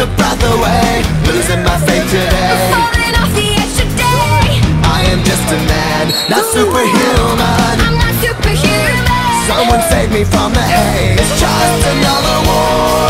a breath away. Losing my faith today. Falling off the edge today. I am just a man, not superhuman. I'm not superhuman. Someone save me from the haze. Just another war.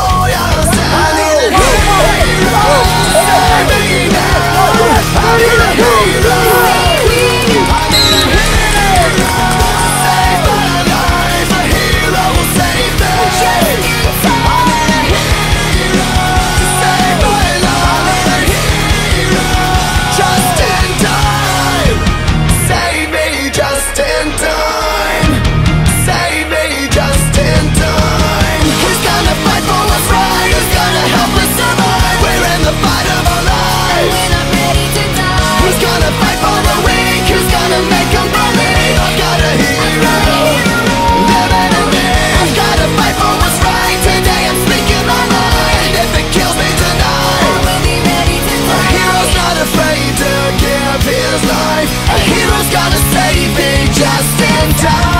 just in time.